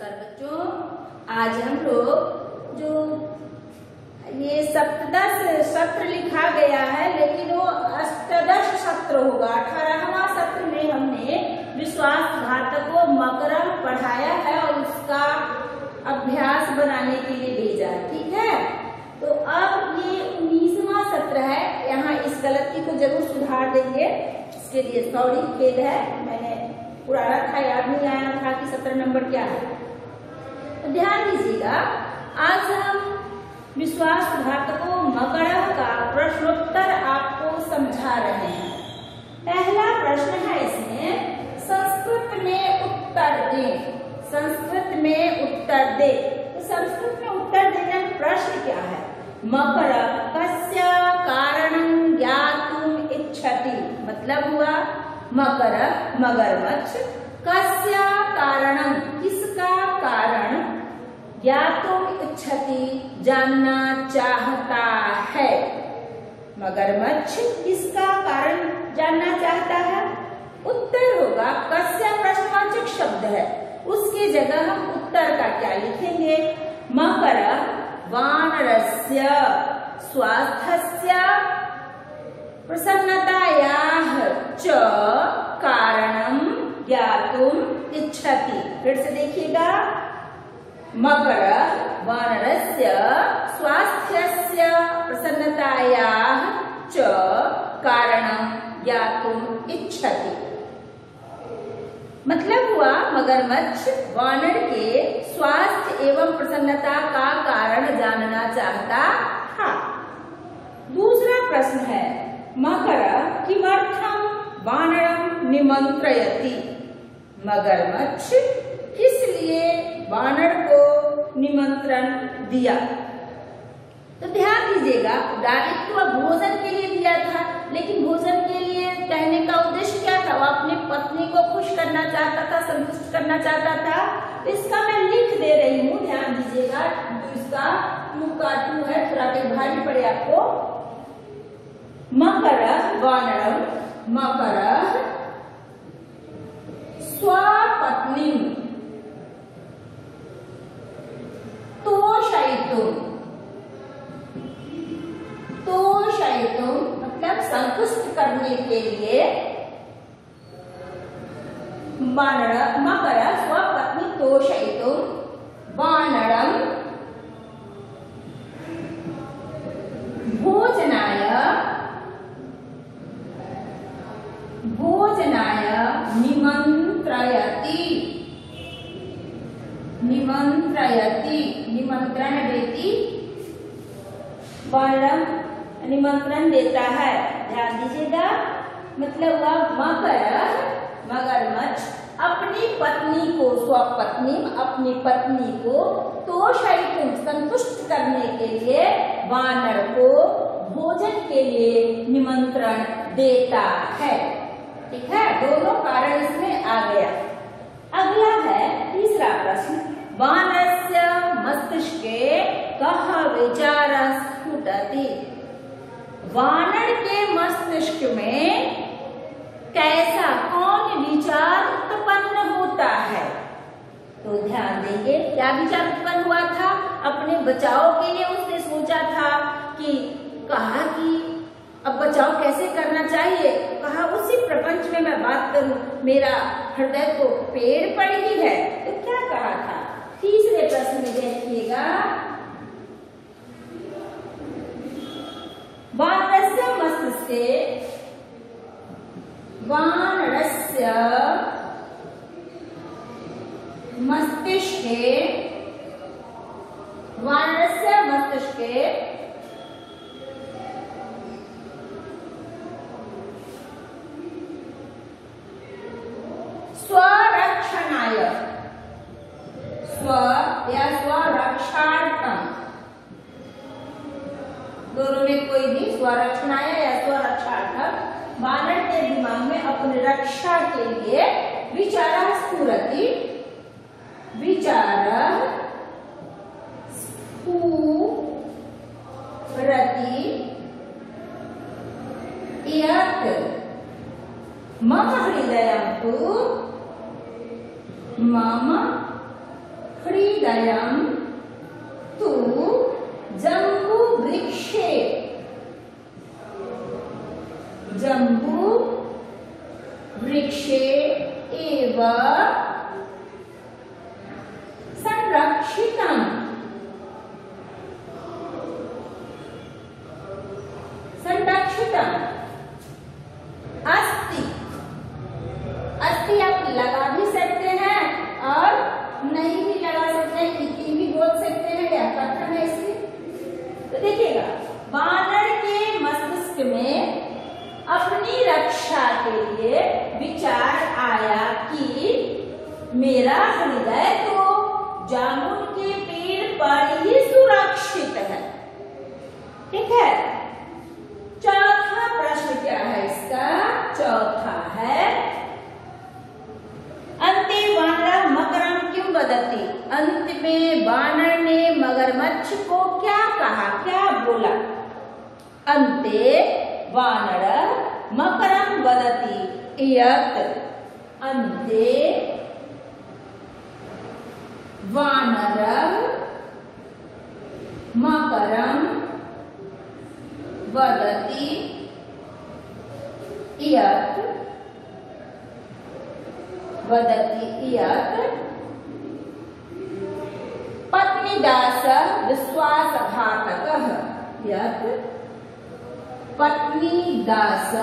नमस्कार बच्चों, आज हम लोग जो ये सप्तदश सत्र लिखा गया है, लेकिन वो अष्टदश सत्र होगा। अठारहवा सत्र में हमने विश्वासघातकों मकरम पढ़ाया है और उसका अभ्यास बनाने के लिए भेजा ठीक है? तो अब ये उन्नीसवा सत्र है। यहाँ इस गलती को ज़रूर सुधार देंगे। इसके लिए सॉरी खेद है। मैंने पुराना था, याद नहीं आया था कि सत्रह नंबर क्या है। तो ध्यान दीजिएगा, आज हम विश्वासघातकों मकरह का प्रश्नोत्तर आपको समझा रहे हैं। पहला प्रश्न है इसमें, संस्कृत में उत्तर दे। संस्कृत में उत्तर दे। तो संस्कृत में उत्तर देने प्रश्न क्या है? मकर कस्य कारण ज्ञातुम इच्छति। मतलब हुआ, मकर मगरमच्छ कस्य कारण। किसका कारण? ज्ञातुम इच्छति जानना चाहता है मगरमच्छ किसका कारण जानना चाहता है। उत्तर होगा, कस्य प्रश्नवाचक शब्द है। उसके जगह हम उत्तर का क्या लिखेंगे? मकर वानरस्य स्वास्थ्य प्रसन्नतायाः च कारणं ज्ञातुम् इच्छति। फिर से देखिएगा। मकर वानरस्य स्वास्थ्यस्य प्रसन्नतायाः च कारणं इच्छति। मतलब हुआ, मगरमच्छ वानर के स्वास्थ्य एवं प्रसन्नता का कारण जानना चाहता था। दूसरा प्रश्न है, मकर किमर्थम वानरम निमंत्रयति? मगरमच्छ किस लिए वानर को निमंत्रण दिया। तो ध्यान दीजिएगा दायित्व भोजन के लिए दिया था, लेकिन भोजन के लिए कहने का उद्देश्य क्या था? वो अपनी पत्नी को खुश करना चाहता था, संतुष्ट करना चाहता था। तो इसका मैं लिख दे रही हूँ, ध्यान दीजिएगा इसका टू का टू है, थोड़ा कहीं भारी पड़े आपको। मकर वानरम मकर स्वपत्नी तोषयितुम तोषयितुम मतलब संतुष्ट करने के लिए मकर स्वपत्नी तोषयितुम वानरम भोजनाय भोजनाय निमंत्रयति। निमंत्रयति निमंत्रण देती। वर्णम निमंत्रण देता है। ध्यान दीजिएगा। मतलब हुआ मकर मगरमच्छ अपनी पत्नी को, स्वपत्नी, अपनी पत्नी को तो संतुष्ट करने के लिए वानर को भोजन के लिए निमंत्रण देता है। ठीक है? दोनों कारण इसमें आ गया। अगला है, तीसरा प्रश्न। वानरस्य मस्तिष्के कह विचार स्फुटति? वानर के मस्तिष्क में कैसा कौन विचार उत्पन्न होता है? तो ध्यान देंगे, क्या विचार उत्पन्न हुआ था? अपने बचाव के लिए उसने सोचा था कि कहा कि अब बचाव कैसे करना चाहिए? कहा, उसी प्रपंच में मैं बात करूँ, मेरा हृदय तो पेड़ पर ही है। तो क्या कहा था? तीसरे प्रश्न में देखिएगा। वानरस्य मस्तिष्के वानरस्य मस्तिष्के वानरस्य मस्तिष्के दोनों में कोई भी स्वरक्षणाय या स्वरक्षार्थम बानर के दिमाग में अपने रक्षा के लिए विचार स्फुरति विचार स्फुरति मम तु मम अयम तू जम्बू वृक्षे जम्बू वृक्षे एव संरक्षितम् संरक्षितम् अस्ति अस्ति आप लगा भी सकते हैं और नहीं भी लगा सकते हैं इति भी बोल सकते हैं या कथन है इसमें तो देखिएगा वानर के मस्तिष्क में अपनी रक्षा के लिए विचार आया कि मेरा हृदय तो जामुन के पेड़ पर ही सुरक्षित है ठीक है चौथा प्रश्न क्या है इसका चौथा है अंते वानर मकरम क्यों बदती अंत में वानर ने मगरमच्छ को क्या कहा क्या बोला अंते वानर मकरम वदति यत् अन्ते वानर मकरम वदति यत् वदति यत् पत्नीदास विश्वासघातकः यत् पत्नीदास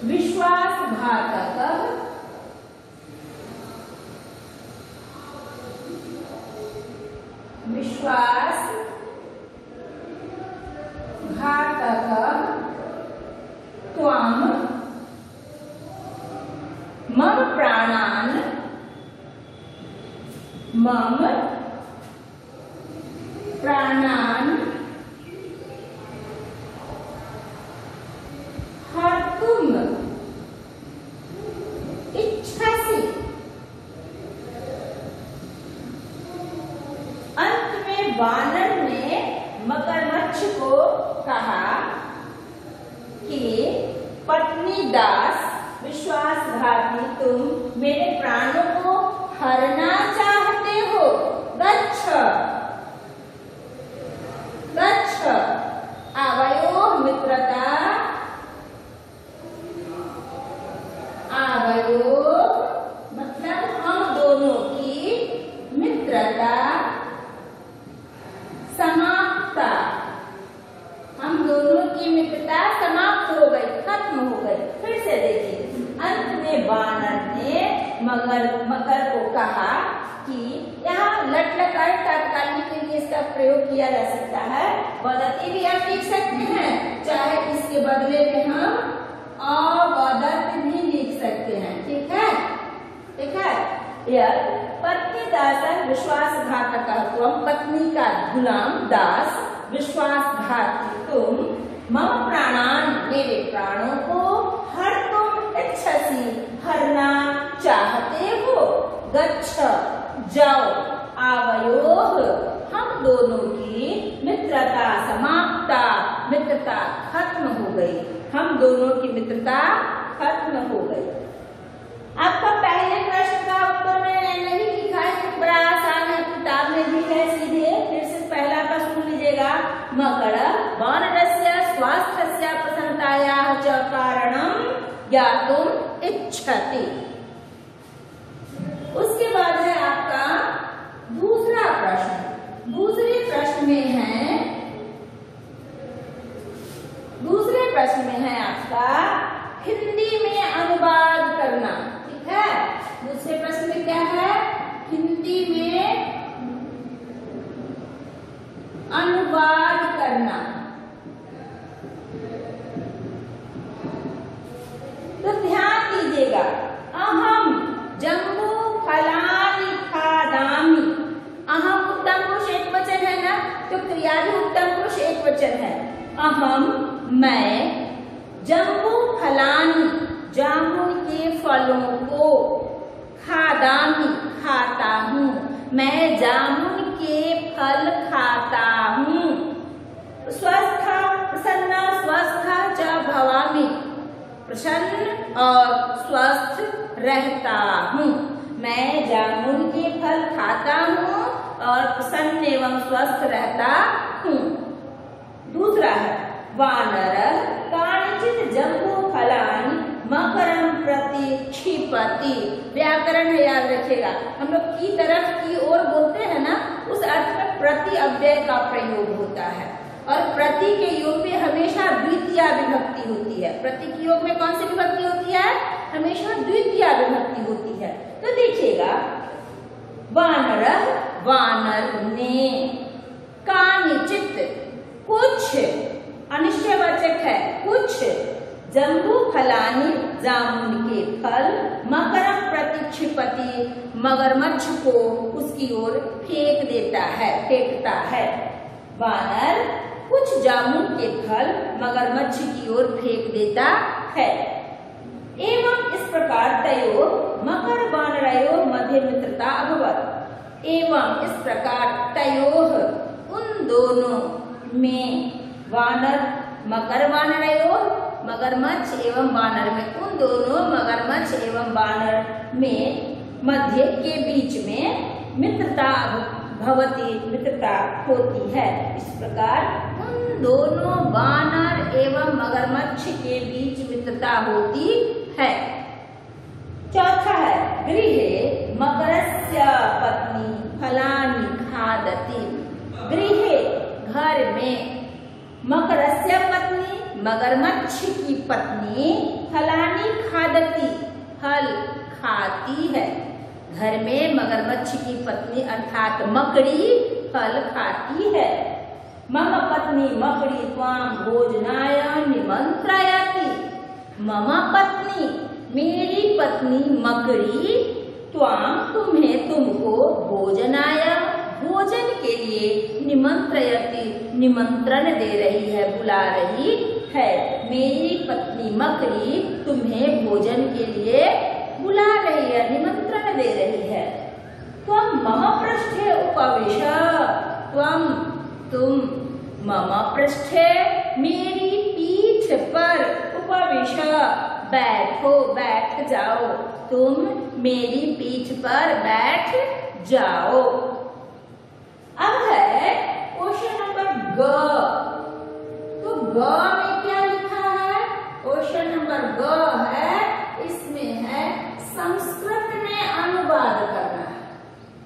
विश्वासघातकः विश्वास घातक त्वम मम प्राणान मम प्राणान हर्तुम इच्छसि अंत में वानर ने मगरमच्छ को कहा कि पत्नी दास विश्वासघाती तुम मेरे प्राणों को हरना चाहते हो गच्छ गच्छ आवयो मित्रता आवयो मतलब हम दोनों की मित्रता समाप्ता हम दोनों की मित्रता समाप्त हो गई खत्म हो गई फिर से देखिए अंत में वानर ने मगर मकर को कहा कि यहाँ लट लकार तात्कालिक के लिए इसका प्रयोग किया जा सकता है। बदती भी आप लिख सकते हैं, चाहे इसके बदले में हम अवदत भी लिख सकते हैं। ठीक है? ठीक है? यह पत्नी दास विश्वासघातक तुम पत्नी का गुलाम दास विश्वासघाती तुम मम प्राणान मेरे प्राणों को इच्छसी हरना चाहते हो? गच्छ, जाओ आवयोह हम दोनों की मित्रता समाप्ता, मित्रता खत्म हो गई। हम दोनों की मित्रता खत्म हो गई। आपका पहले प्रश्न का उत्तर मैंने नहीं लिखा है बड़ा आसान है, किताब में भी है सीधे। फिर से पहला प्रश्न लीजिएगा मकर वानरस्य स्वास्थ्य प्रसन्नताया च कारणम ज्ञातुम इच्छति। उसके बाद है आपका दूसरा प्रश्न। दूसरे प्रश्न में है, दूसरे प्रश्न में है आपका हिंदी में अनुवाद करना, ठीक है? दूसरे प्रश्न में क्या है? हिंदी में अनुवाद करना तो ध्यान दीजिएगा अहम जम्बू फलानी खादामी अहम उत्तम पुरुष एक वचन है ना उत्तम पुरुष एक वचन है। अहम मैं जम्बू फलानी जामुन के फलों को खादामी खाता हूँ। मैं जामुन के फल खाता हूँ। स्वस्थ, प्रसन्न, स्वस्थ च भवामी प्रसन्न और स्वस्थ रहता हूँ। मैं जामुन के फल खाता हूँ और प्रसन्न एवं स्वस्थ रहता हूँ। दूसरा है, वानर काणचित जम्बू फलानी मकरम प्रति क्षिपति व्याकरण है याद रखेगा हम लोग की तरफ़ की ओर बोलते हैं ना, उस अर्थ में प्रति अव्यय का प्रयोग होता है। और प्रति के योग में हमेशा द्वितीय विभक्ति होती है। प्रति के योग में कौन सी विभक्ति होती है? हमेशा द्वितीय विभक्ति होती है। तो देखिएगा, वानर वानर ने कानिचित कुछ अनिश्चयवाचक है, कुछ जम्बू फलानी जामुन के फल मकरम प्रतिक्षिपति मगरमच्छ को उसकी ओर फेंक देता है, फेंकता है। वानर कुछ जामुन के फल मगरमच्छ की ओर फेंक देता है। एवं इस प्रकार तयो मकर वानरयो मध्य मित्रता अभवत। एवं इस प्रकार तयो उन दोनों में वानर मकर वानरयो मगरमच्छ एवं बानर में, उन दोनों मगरमच्छ एवं बानर में मध्य के बीच में मित्रता भवती, मित्रता होती है। इस प्रकार उन दोनों बानर एवं मगरमच्छ के बीच मित्रता होती है। चौथा है, गृह मकरस्य पत्नी फलानी खादती गृह, घर में। मकरस्य पत्नी, मगरमच्छ की पत्नी, फलानी खादती, फल खाती है। घर में मगरमच्छ की पत्नी अर्थात मकड़ी, फल खाती है। मम पत्नी मकड़ी त्वाम भोजनाय निमंत्रयति मम पत्नी, मेरी पत्नी मकड़ी त्वाम तुम्हें तुमको भोजनाय। भोजन के लिए निमंत्रयति, निमंत्रण दे रही है, बुला रही है। मेरी पत्नी मकड़ी तुम्हें भोजन के लिए बुला रही है, निमंत्रण दे रही है। तुम मम पृष्ठे उपविश। तुम मम पृष्ठे मेरी पीठ पर उपविश। बैठो, बैठ जाओ। तुम मेरी पीठ पर बैठ जाओ। अब है क्वेश्चन नंबर ग। तो ग में क्या लिखा है? क्वेश्चन नंबर ग है, इसमें है संस्कृत में अनुवाद करना है।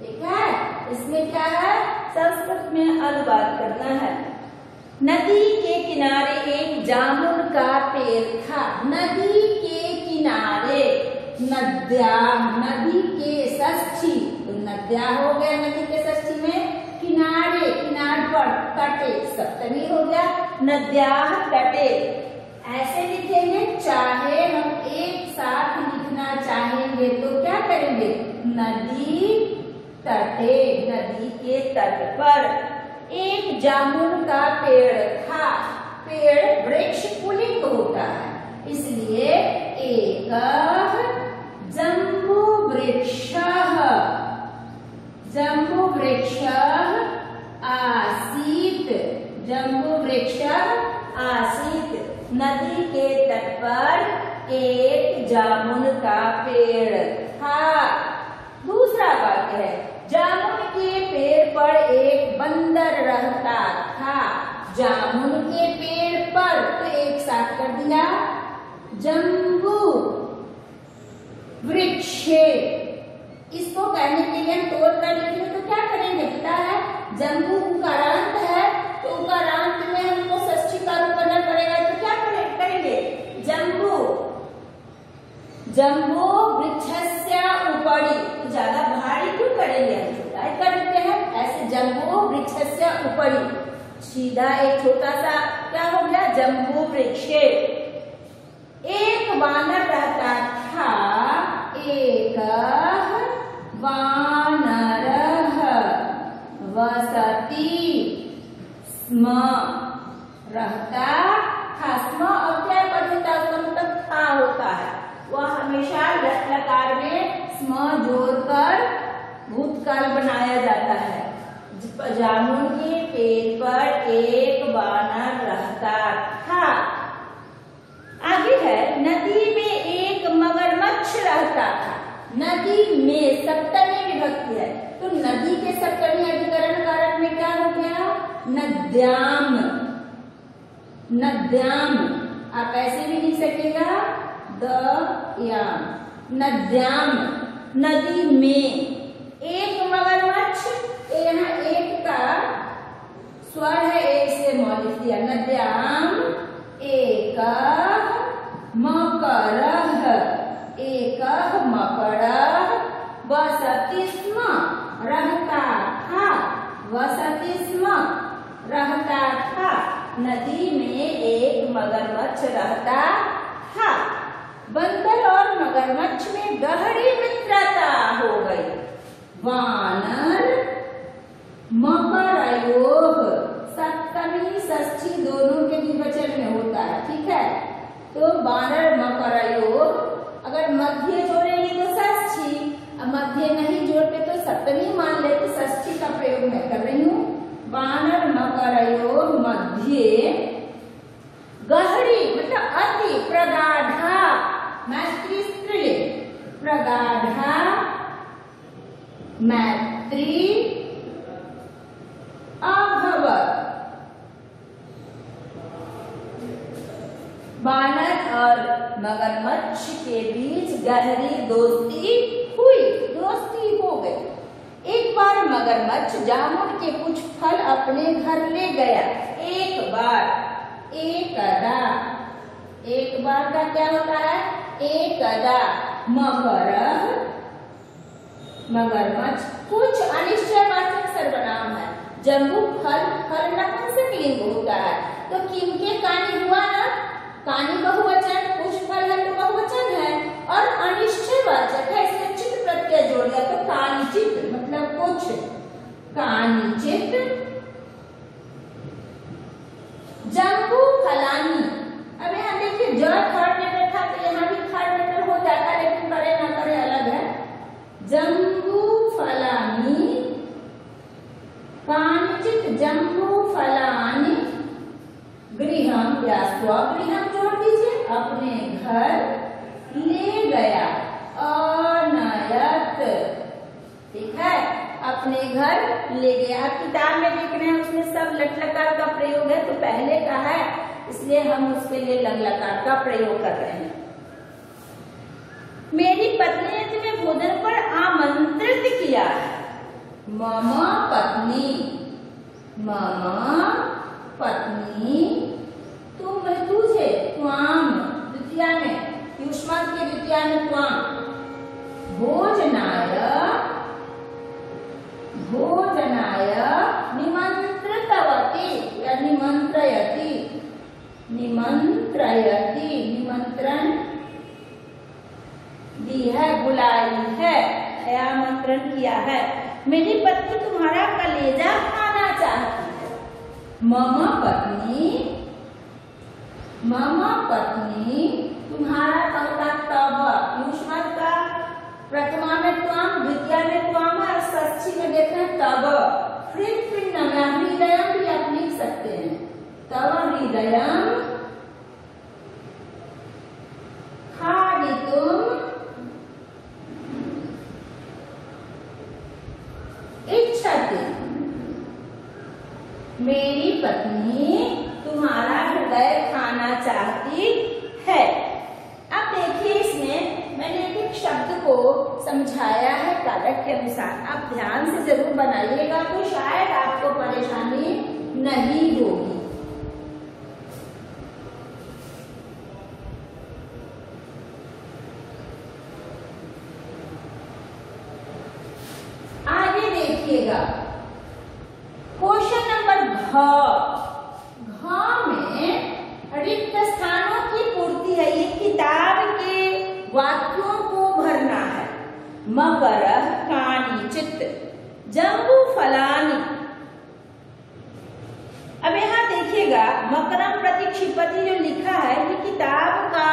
ठीक है? इसमें क्या है? संस्कृत में अनुवाद करना है। नदी के किनारे एक जामुन का पेड़ था। नदी के किनारे नद्या, नदी के षष्ठी तो नद्या हो गया नदी के षष्ठी में। किनारे, किनार पर तटे, सप्तमी हो गया नद्या तटे। ऐसे लिखेंगे चाहे हम एक साथ लिखना चाहेंगे तो क्या करेंगे? नदी, तटे, नदी के तट पर। एक जामुन का पेड़ था, पेड़ वृक्ष पुलिंग होता है, इसलिए एक जम्बू वृक्ष। जम्बू वृक्ष आसीत। जम्बू वृक्ष आसीत। नदी के तट पर एक जामुन का पेड़। था दूसरा वाक्य है। जामुन के पेड़ पर एक बंदर रहता था। जामुन के पेड़ पर तो एक साथ कर दिया। जम्बू वृक्षे इसको कहने के लिए हम तोड़ कर लिखेंगे तो क्या करेंगे? पता है जम्बू उकारांत है तो उकारांत में हमको षष्ठी का रूप करना पड़ेगा तो क्या करेंगे? जम्बू जम्बू वृक्षस्य उपड़ी तो ज़्यादा भारी क्यों करेंगे कर हैं, ऐसे जम्बू वृक्षस्य उपड़ी सीधा एक छोटा सा, क्या हो गया? जम्बू वृक्ष। एक वानर रहता था, एक वानर वसती स्म। रहता था। स्म अव्यय पद है उसका था होता है। वह हमेशा लकार में स्म जोड़कर भूतकाल बनाया जाता है। जामुन के पेड़ पर एक वानर रहता था। आगे है, नदी में एक मगरमच्छ रहता था। नदी में सप्तमी विभक्ति है। तो नदी के सप्तमी अधिकरण कारक में क्या हो गया? नद्याम। नद्याम। आप ऐसे भी लिख सकेगा? द याम। नद्याम। नदी में एक मगरमच्छ यहाँ एक का स्वर है एक से मौलिक दिया। नद्याम एक मकर एक मकर वसति स्म, रहता था। वसति स्म, रहता था। नदी में एक मगरमच्छ रहता था। बंदर और मगरमच्छ में गहरी मित्रता हो गई। वानर मकरयोग सप्तमी षष्ठी दोनों के द्विवचन में होता है, ठीक है? तो बानर मकरयोग अगर मध्य जोड़ेंगे तो षष्ठी मध्य नहीं जोड़ते तो सप्तमी मान लेते षष्ठी का प्रयोग मैं कर रही हूँ। बानर मकरयोग मध्य, गहरी मतलब अति प्रगाढ़ा मैत्री स्त्रीलिंग प्रगाढ़ा, मैत्री अभवत बानर और मगरमच्छ के बीच गहरी दोस्ती हुई। दोस्ती हो गई। एक बार मगरमच्छ जामुन के कुछ फल अपने घर ले गया। एक बार, एक अदा। एक बार का क्या होता है? एक अदा। मगर मगरमच्छ कुछ अनिश्चयवाचक सर्वनाम है। जम्बू फल फल नपुंसक लिंग होता है तो किनके कानी हुआ ना? कानी बहुवचन तो बहुवचन है और अनिश्चयवाचक है, इसमें चित प्रत्यय जोड़ दिया तो कानिचित मतलब कुछ। कानिचित जम्बू फलानी। अब यहाँ देखिए, ज थर्ड लेटर था तो यहाँ भी थर्ड लेटर हो जाता लेकिन करे ना करे अलग है। जम्बू फलानी। कांचित जम्बू फलानी। गृहम या स्वगृहम जोड़ दीजिए, अपने घर ले गया। अनयत। ठीक है? अपने घर ले गया। आप किताब में देख रहे हैं, उसमें सब लट लकार का प्रयोग है तो पहले का है, इसलिए हम उसके लिए लंग लकार का प्रयोग कर रहे हैं। मेरी पत्नी ने तुम्हें भोजन पर आमंत्रित किया मामा पत्नी। मामा पत्नी, तुम तुझे त्वाम द्वितीय में युष्मान के द्वितीय में त्वाम भोजनाय भोजनाय निमंत्रितवती, या निमंत्रयति। निमंत्रयति, निमंत्रण। दी है, बुलाई है आमंत्रण किया है। मेरी पत्नी तुम्हारा कलेजा खाना चाहती है। मामा पत्नी मामा पत्नी, तुम्हारा पता तब युष्मत का प्रथमा में त्वाम द्वितीय में त्वाम और षष्ठी में देख रहे हैं तब। फिर फिर नया हृदय भी आप लिख सकते हैं। तब हृदय खादितुम इच्छति मेरी पत्नी तुम्हारा हृदय खाना चाहती है अब देखिए इसमें मैंने एक एक शब्द को समझाया है कारक के अनुसार आप ध्यान से ज़रूर बनाइएगा तो शायद आपको परेशानी नहीं होगी आगे देखिएगा क्वेश्चन नंबर घ घ में रिक्त स्थानों की पूर्ति है ये किताब के वाक्यों को भरना है मकर कानी चित्त, जम्बू फलानी। अब यहाँ देखिएगा, मकरम प्रतिक्षिपति जो लिखा है ये किताब का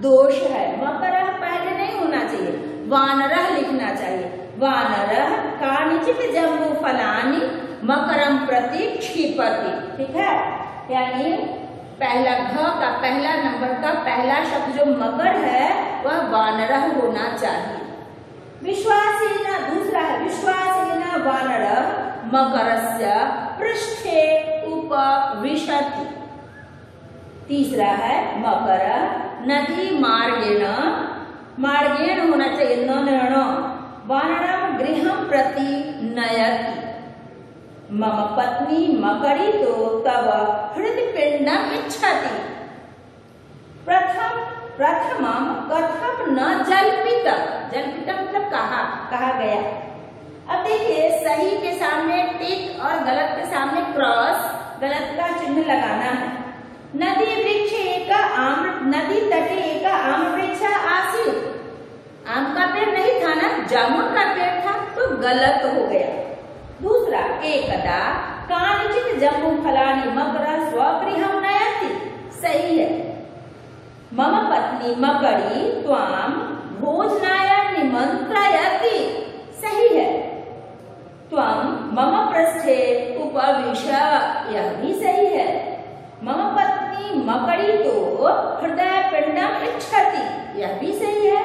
दोष है। मकर पहले नहीं होना चाहिए वानरह लिखना चाहिए। वानरह कानिचित जम्बू फलानी, मकरम प्रति क्षिपति ठीक है? यानी पहला घ का पहला नंबर का पहला शब्द जो मकर है, वह वानरह होना चाहिए। दूसरा है वानर पृष्ठे तीसरा है मकर नदी मार्गेण। मार्गेण होना चाहिए न वानरम गृह प्रति नयति। मम पत्नी मकड़ी तो तब हृदपिंड इच्छति प्रथम प्रथम कथम न जलपित? जलपित मतलब कहा कहा गया। अब देखिए, सही के सामने टिक और गलत के सामने क्रॉस, गलत का चिन्ह लगाना है। नदी वृक्ष एक आम नदी तटे एक आम वृक्ष आसित आम का पेड़ नहीं था ना, जामुन का पेड़ था तो गलत हो गया। दूसरा, एकदा कानिचित जम्बू फलानी मकर स्वगृह नयति। सही है। मम पत्नी मकड़ी त्वाम भोजनाय निमंत्रयति सही है। त्वम मम पृष्ठे उपविश, यह भी सही है। मम पत्नी मकड़ी तो हृदय पिंडम इच्छति, यह भी सही है।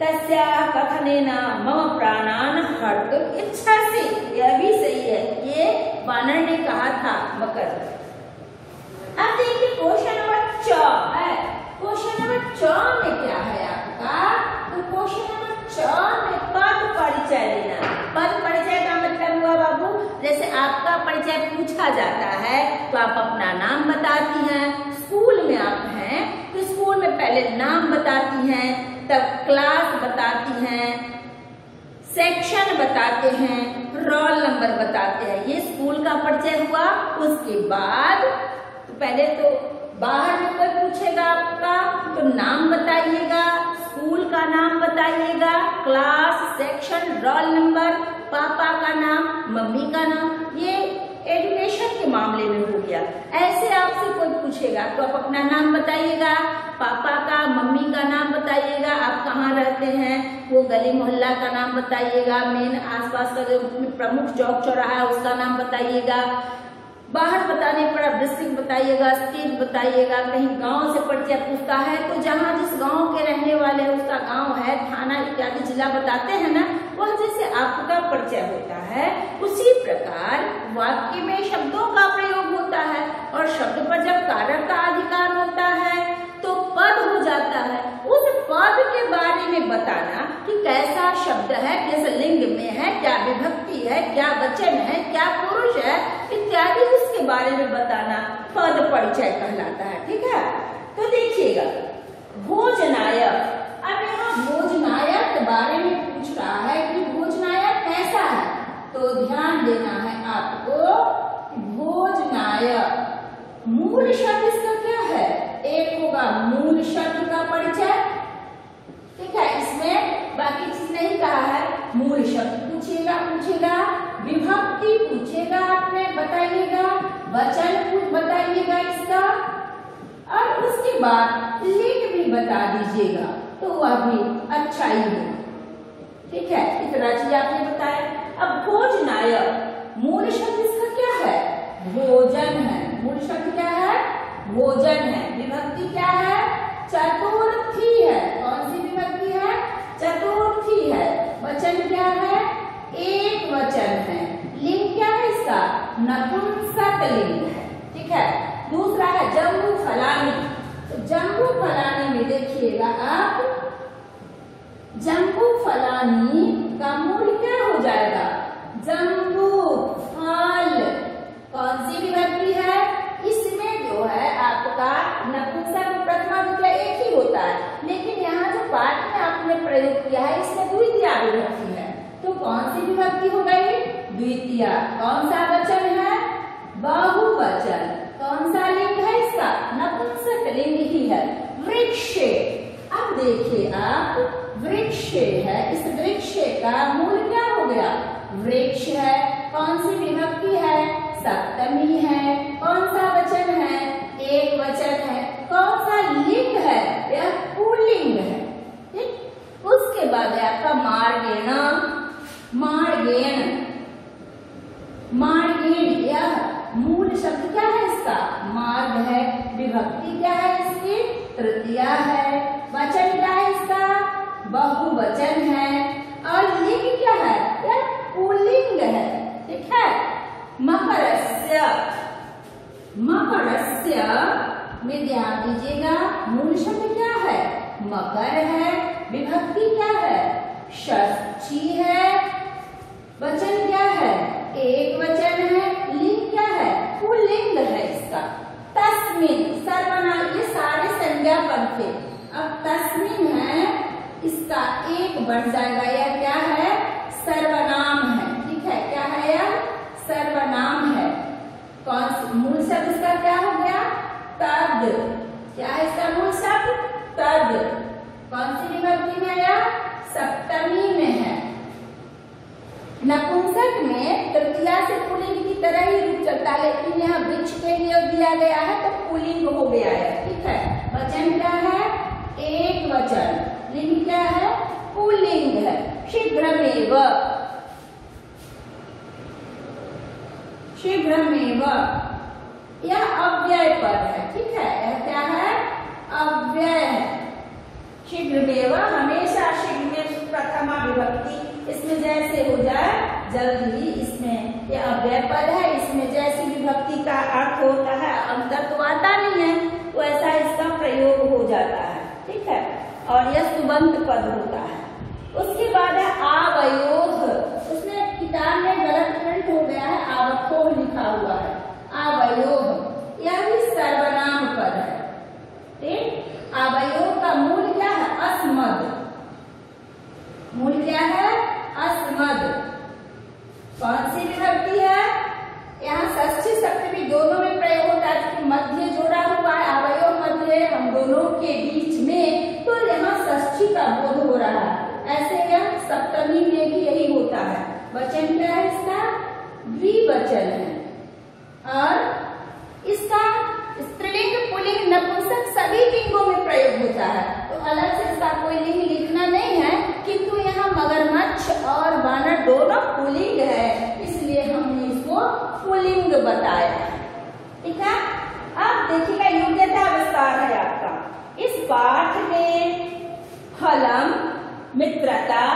तस्या कथनेन मम प्राणान हट इच्छा से यह भी सही है। ये वानर ने कहा था मकर अब देखिए क्वेश्चन नंबर च है नंबर च में क्या है आपका? तो क्वेश्चन नंबर च में पद परिचय देना पद परिचय का मतलब हुआ बाबू, जैसे आपका परिचय पूछा जाता है तो आप अपना नाम बताती हैं। स्कूल में आप हैं तो स्कूल में पहले नाम बताती हैं, तब क्लास बताती हैं, सेक्शन बताते हैं, रोल नंबर बताते हैं। ये स्कूल का परिचय हुआ, उसके बाद तो पहले तो बाहर कोई पूछेगा आपका तो नाम बताइएगा, स्कूल का नाम बताइएगा, क्लास, सेक्शन, रोल नंबर, पापा का नाम, मम्मी का नाम, ये एजुकेशन के मामले में हो गया। ऐसे आपसे कोई पूछेगा तो आप अपना नाम बताइएगा, पापा का, मम्मी का नाम बताइएगा, आप कहाँ रहते हैं, वो गली मोहल्ला का नाम बताइएगा, मेन आसपास का जो प्रमुख चौक चौराहा है, उसका नाम बताइएगा। बाहर बताने पर आप डिस्ट्रिक्ट बताइएगा स्टेट बताइएगा, कहीं गाँव से परिचय पूछता है तो जहाँ जिस गाँव के रहने वाले हैं, उसका गाँव है, थाना इत्यादि जिला बताते हैं ना, वह जैसे आपका परिचय होता है, उसी प्रकार वाक्य में शब्दों का प्रयोग होता है, और शब्द पर जब कारक का अधिकार होता है तो पद हो जाता है। उस पद के बारे में बताना कि कैसा शब्द है, किस लिंग में है, क्या विभक्ति है, क्या वचन है, क्या पुरुष है, इत्यादि उसके बारे में बताना पद परिचय कहलाता है, ठीक है? तो देखिएगा, भोजनायक। अब यहाँ भोजनायक के बारे में पूछ रहा है कि भोजनायक कैसा है तो ध्यान देना है आपको भोजनायक मूल शब्द इसका क्या है एक होगा मूल शब्द का परिचय ठीक है इसमें बाकी चीज़ नहीं कहा है मूल शब्द पूछेगा पूछेगा विभक्ति पूछेगा आपने बताइएगा वचन पूछ बताइएगा इसका और उसके बाद लिंग भी दीजिएगा तो वह भी अच्छा ही हो ठीक है? इतना चीज़ आपने बताया। अब भोजनायक मूल शब्द इसका क्या है? भोजन है। मूल शब्द क्या है? भोजन है। विभक्ति क्या है? चतुर्थी है। कौन सी विभक्ति है? चतुर्थी है। वचन क्या है? एक वचन है। लिंग क्या है इसका? नपुंसक लिंग है। ठीक है? दूसरा है तो जम्बू फलानी में देखिएगा आप। जम्बू फलानी का मूल क्या हो जाएगा? जम्बू फल। कौन सी विभक्ति है? इसमें जो है आपका नपुंसक प्रथमा द्वितीय एक ही होता है। लेकिन यहाँ जो पाठ में आपने प्रयोग किया है, इसमें द्वितीय विभक्ति है। तो कौन सी विभक्ति हो गई? द्वितीय। कौन सा वचन है? बहुवचन। कौन सा लिंग है इसका? नपुंसक। लिंग ही है। वृक्ष। अब देखिए आप, वृक्ष है। इस वृक्ष का मूल क्या हो गया? वृक्ष है। कौन सी विभक्ति है? सप्तमी है। कौन सा वचन है? एक वचन है। कौन सा लिंग है? यह पुल्लिंग है। ठीक? उसके बाद आपका मार्गेण। मार्गेण यह मूल शब्द क्या है इसका मार्ग है विभक्ति क्या है इसकी? तृतीया है। वचन क्या है इसका? बहुवचन है। और लिंग क्या है? यह पुल्लिंग है। ठीक है? मकरस्य। मकरस्य में ध्यान दीजिएगा मूल शब्द क्या है? मकर है। विभक्ति क्या है? षष्ठी है। वचन क्या है? एक वचन है। लिंग क्या है? पुल्लिंग है इसका। तस्मिन सर्वनाम ये सारे संज्ञा पद थे अब तस्मिन है, इसका एक बढ़ जाएगा। यह क्या है? सर्वनाम है। ठीक है? क्या है यह? सर्वनाम है। कौन मूल शब्द इसका क्या हो गया? तद। क्या है इसका मूल शब्द? तद। कौन सी विभक्ति में आया सप्तमी में है। नपुंसक में तृतीया से पुलिंग की तरह ही रूप चलता है, लेकिन यहाँ वृक्ष के लिए दिया गया है तो पुलिंग हो गया है, ठीक है? वचन क्या है? एक वचन। लिंग क्या है? पुलिंग है। शीघ्रमेव। शीघ्रमेव। यह अव्यय पद है, ठीक है? यह क्या है? अव्यय है। शीघ्रमेव, हमेशा शीघ्र प्रथमा विभक्ति। इसमें जैसे हो जाए, जल्दी इसमें यह अव्यय पद है, इसमें जैसे विभक्ति का अर्थ होता है अंतर तो आता नहीं है, वैसा इसका प्रयोग हो जाता है, ठीक है? और यह सुबंध पद होता है। उसके बाद है आवयोह उसने किताब में गलत प्रिंट हो गया है आवकोह लिखा हुआ है आवयोह यह भी सर्वनाम पद है ठीक आवयोह का मूल क्या है अस्मद मूल क्या है अस्मद कौन सी विभक्ति है यहाँ ष्ठी सप्तमी दोनों में प्रयोग होता है क्योंकि मध्य जोड़ा हुआ है अवयव मध्य हम दोनों के बीच में तो यहाँ ष्ठी का बोध हो रहा है ऐसे यह सप्तमी में भी यही होता है वचन क्या है इसका द्विवचन है और इसका स्त्रीलिंग पुलिंग नपुंसक सभी लिंगों में प्रयोग होता है तो अलग से इसका कोई लिंग लिखना नहीं है किंतु यहाँ मगरमच्छ और बानर दोनों पुलिंग है, इसलिए हमने इसको पुलिंग बताया। ठीक है? अब देखिएगा योग्यता विस्तार है आपका। इस पाठ में फलम, मित्रता,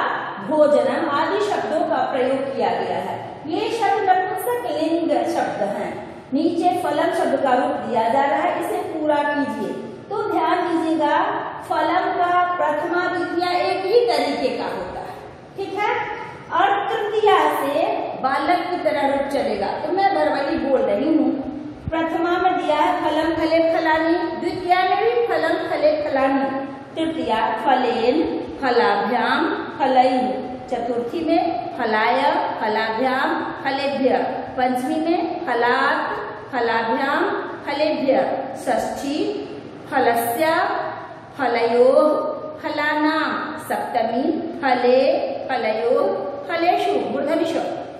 भोजनम आदि शब्दों का प्रयोग किया गया है। ये शब्द नपुंसक लिंग शब्द हैं। नीचे फलम शब्द का रूप दिया जा रहा है, इसे पूरा कीजिए। तो ध्यान दीजिएगा, फलम का प्रथमा द्वितीय एक ही तरीके का होता है। ठीक है? और तृतीया से बालक की तरह रूप चलेगा। तो मैं बरवली बोल रही हूँ। प्रथमा में दिया है फलम, फले, फलानी। द्वितीय में भी फलम, फले, फलानी। तृतीया, फलेन, फलाभ्याम, फलई। चतुर्थी में फलाय, फलाभ्याम, फलेभ्य। पंचमी में फलात्, फलाभ्याम, फलेभ्य। ष्ठी फलस्य, फलयो फलानाम सप्तमी, फले, फलयो ফলে সু মূর্ধনি